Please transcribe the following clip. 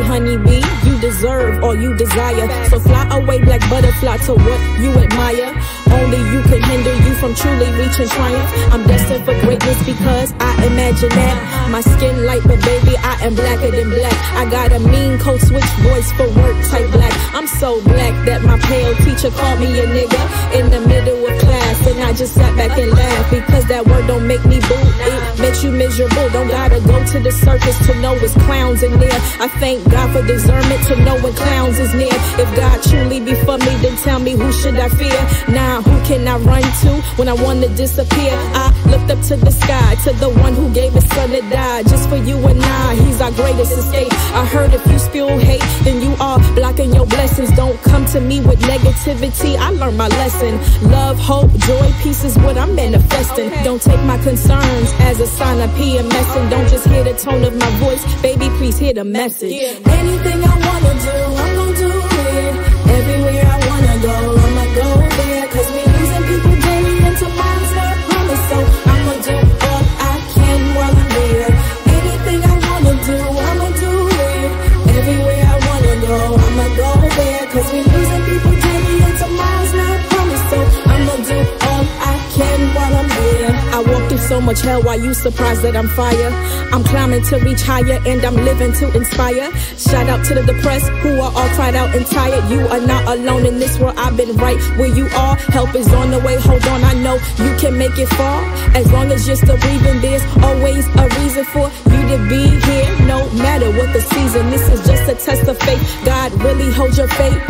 be. You deserve all you desire. So fly away, black butterfly, to what you admire. Only you can hinder you from truly reaching triumph. I'm destined for greatness because I imagine that. My skin light, but baby, I am blacker than black. I got a mean code switch voice for work type black. I'm so black that my pale teacher called me a nigga in the middle of class. And I just sat back and laughed because that word don't make me boo. It makes you miserable. Don't gotta go to the circus to know it's clowns in there. I thank God for discernment to know when clowns is near. If God truly be for me, then tell me who should I fear? Nah, who can I run to when I wanna disappear? I looked up to the sky, to the one who gave his son to die. Just for you and I, he's our greatest escape. I heard if you spew hate, then you are blocking your blessings. Don't come to me with negativity. I learned my lesson. Love, hope, joy, peace is what I'm manifesting. Don't take my concerns as a of PMS and don't just hear the tone of my voice. Baby, please hear the message. Anything I wanna do, I'm gonna do it. Everywhere I wanna go, I'ma go there. Cause we losing people daily and tomorrow's not promised. So I'ma do all I can while I'm there. Anything I wanna do, I'ma do it. Everywhere I wanna go, I'ma go there. Cause we I walk through so much hell why you surprised that I'm fire. I'm climbing to reach higher and I'm living to inspire. Shout out to the depressed who are all cried out and tired. You are not alone in this world. I've been right where you are. Help is on the way. Hold on, I know you can make it far. As long as you're still breathing, there's always a reason for you to be here. No matter what the season, this is just a test of faith. God really holds your faith.